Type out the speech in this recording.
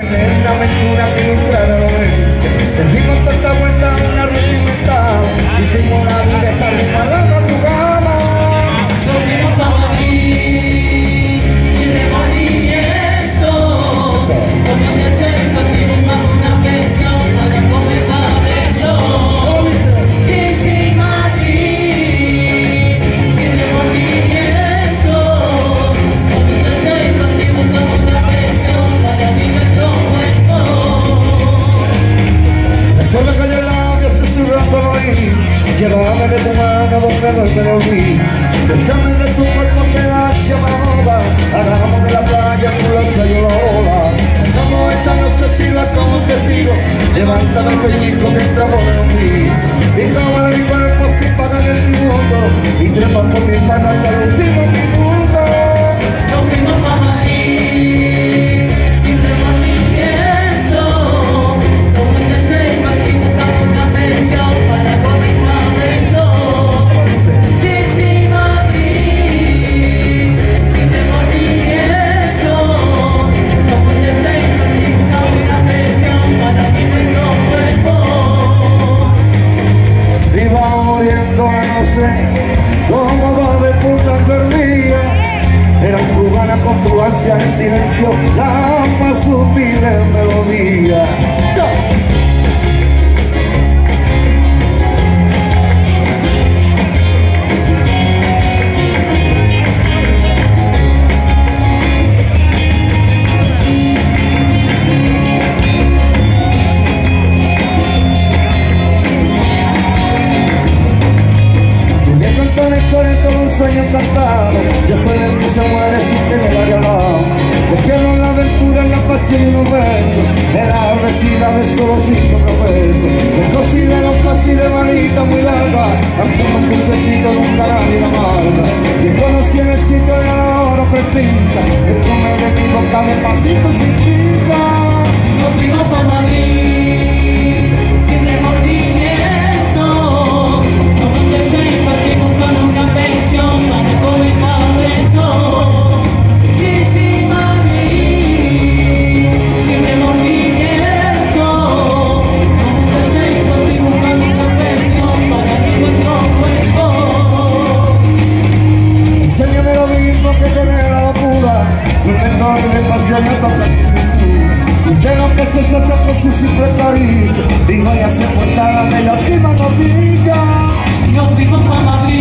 Una aventura que nunca dimos tanta vuelta duerme de oír Échame de tu cuerpo que la llamaba Hagamos de la playa tu losa y ola Como esta noche sirva como un testigo Levántame el pellizco que en un río Y como mi cuerpo sin pagar el tributo Y trepa por mi mano hasta Cubana con tu en silencio. La más sutil melodía De todo un sueño soy el que se muere sin que me la dado Te quiero la aventura, la pasión y los besos. En la vecina de solo cinco pesos Me considero fácil de manita muy larga. Aunque un dulcecito nunca nadie la marca Y conocí en el sitio de la hora precisa. El comer de mi boca de pasito sin Un enorme pasión y otra Y de lo que se hace con su simple caricia. Digo ya se de la última noticia. Nos fuimos pa' Madrid